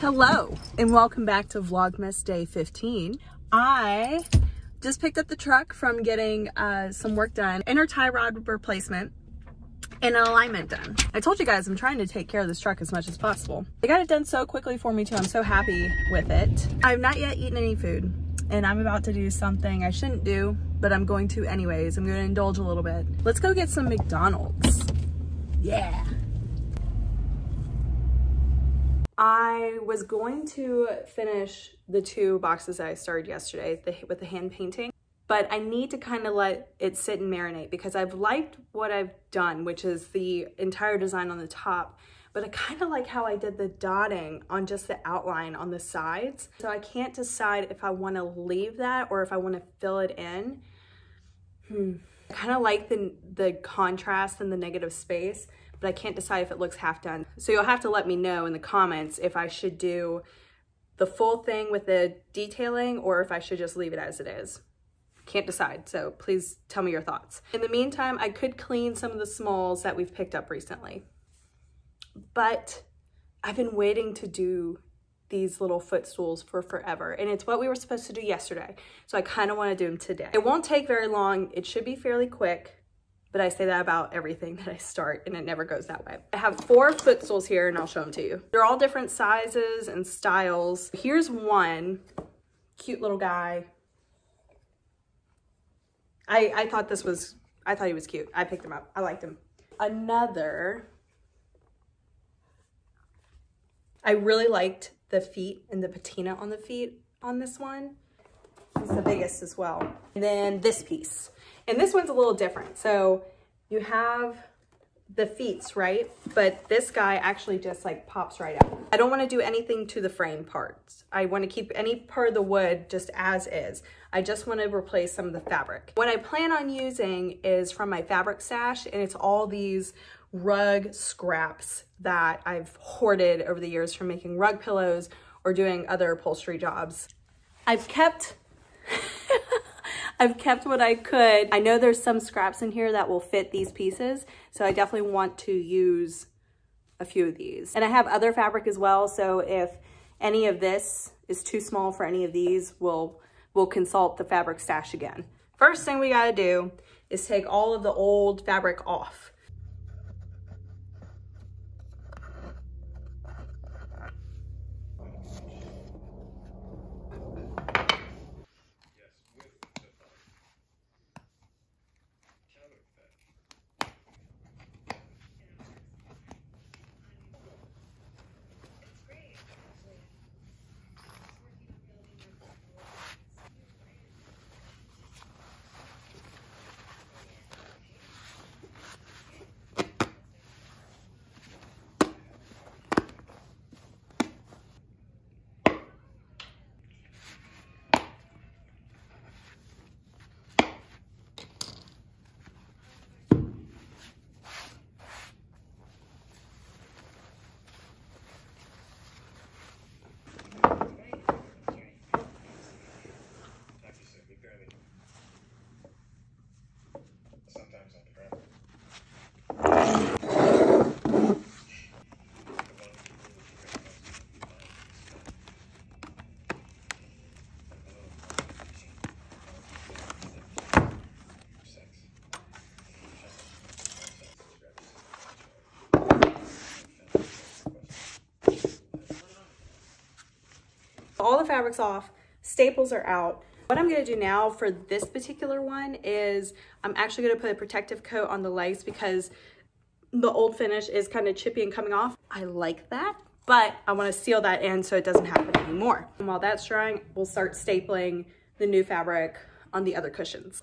Hello and welcome back to Vlogmas Day 15. I just picked up the truck from getting uh, some work done, inner tie rod replacement and an alignment done. I told you guys I'm trying to take care of this truck as much as possible. They got it done so quickly for me too. I'm so happy with it. I've not yet eaten any food and I'm about to do something I shouldn't do, but I'm going to anyways. I'm gonna indulge a little bit. Let's go get some McDonald's. Yeah. I was going to finish the two boxes I started yesterday the, with the hand painting, but I need to kind of let it sit and marinate because I've liked what I've done, which is the entire design on the top, but I kind of like how I did the dotting on just the outline on the sides. So I can't decide if I want to leave that or if I want to fill it in. Hmm. I kind of like the, the contrast and the negative space but I can't decide if it looks half done. So you'll have to let me know in the comments if I should do the full thing with the detailing or if I should just leave it as it is. Can't decide, so please tell me your thoughts. In the meantime, I could clean some of the smalls that we've picked up recently. But I've been waiting to do these little footstools for forever. And it's what we were supposed to do yesterday. So I kind of want to do them today. It won't take very long. It should be fairly quick but I say that about everything that I start and it never goes that way. I have four footstools here and I'll show them to you. They're all different sizes and styles. Here's one, cute little guy. I, I thought this was, I thought he was cute. I picked him up. I liked him. Another, I really liked the feet and the patina on the feet on this one. It's the biggest as well. And then this piece. And this one's a little different. So you have the feet, right? But this guy actually just like pops right out. I don't want to do anything to the frame parts. I want to keep any part of the wood just as is. I just want to replace some of the fabric. What I plan on using is from my fabric stash and it's all these rug scraps that I've hoarded over the years from making rug pillows or doing other upholstery jobs. I've kept I've kept what I could. I know there's some scraps in here that will fit these pieces, so I definitely want to use a few of these. And I have other fabric as well, so if any of this is too small for any of these, we'll, we'll consult the fabric stash again. First thing we gotta do is take all of the old fabric off. All the fabric's off, staples are out. What I'm gonna do now for this particular one is I'm actually gonna put a protective coat on the legs because the old finish is kind of chippy and coming off. I like that, but I wanna seal that in so it doesn't happen anymore. And while that's drying, we'll start stapling the new fabric on the other cushions.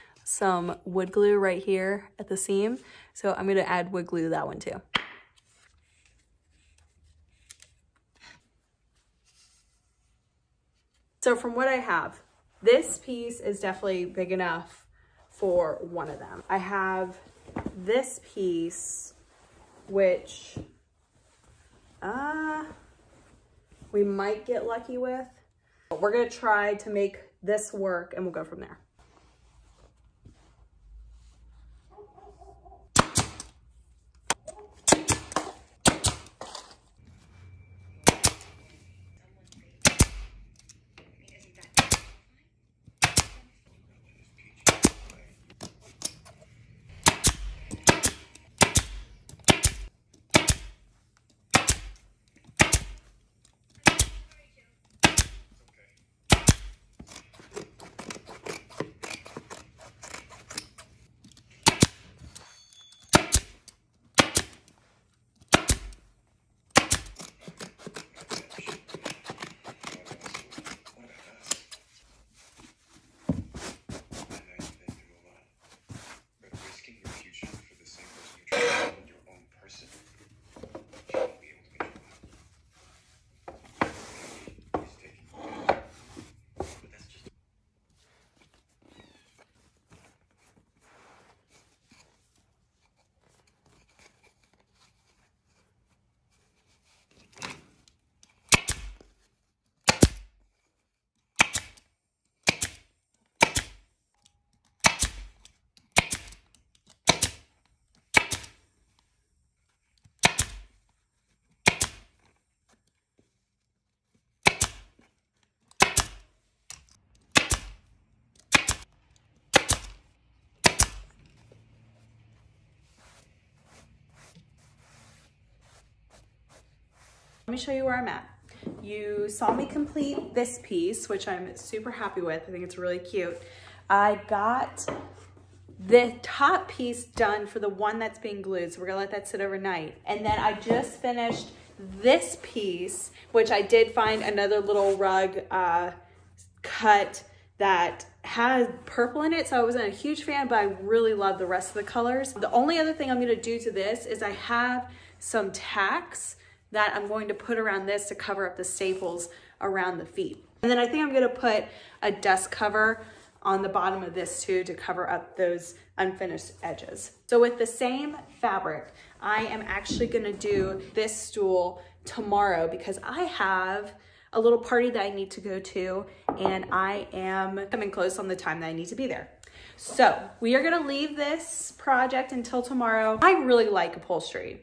some wood glue right here at the seam. So I'm gonna add wood glue that one too. So from what I have, this piece is definitely big enough for one of them. I have this piece, which uh, we might get lucky with. But we're gonna try to make this work and we'll go from there. Let me show you where I'm at. You saw me complete this piece, which I'm super happy with. I think it's really cute. I got the top piece done for the one that's being glued. So we're gonna let that sit overnight. And then I just finished this piece, which I did find another little rug uh, cut that had purple in it. So I wasn't a huge fan, but I really love the rest of the colors. The only other thing I'm gonna do to this is I have some tacks that I'm going to put around this to cover up the staples around the feet. And then I think I'm gonna put a dust cover on the bottom of this too to cover up those unfinished edges. So with the same fabric, I am actually gonna do this stool tomorrow because I have a little party that I need to go to and I am coming close on the time that I need to be there. So we are gonna leave this project until tomorrow. I really like upholstery.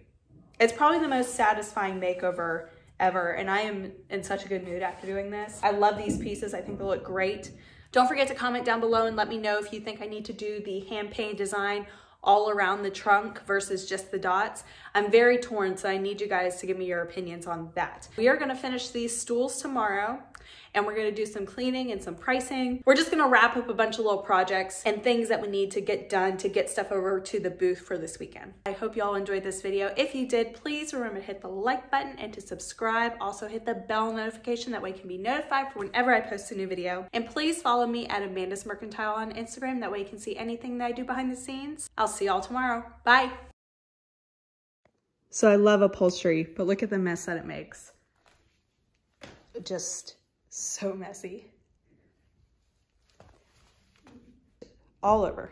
It's probably the most satisfying makeover ever, and I am in such a good mood after doing this. I love these pieces. I think they look great. Don't forget to comment down below and let me know if you think I need to do the hand paint design all around the trunk versus just the dots. I'm very torn, so I need you guys to give me your opinions on that. We are gonna finish these stools tomorrow and we're gonna do some cleaning and some pricing. We're just gonna wrap up a bunch of little projects and things that we need to get done to get stuff over to the booth for this weekend. I hope y'all enjoyed this video. If you did, please remember to hit the like button and to subscribe. Also hit the bell notification, that way you can be notified for whenever I post a new video. And please follow me at Amanda's Mercantile on Instagram, that way you can see anything that I do behind the scenes. I'll see y'all tomorrow. Bye. So I love upholstery, but look at the mess that it makes. Just so messy. All over.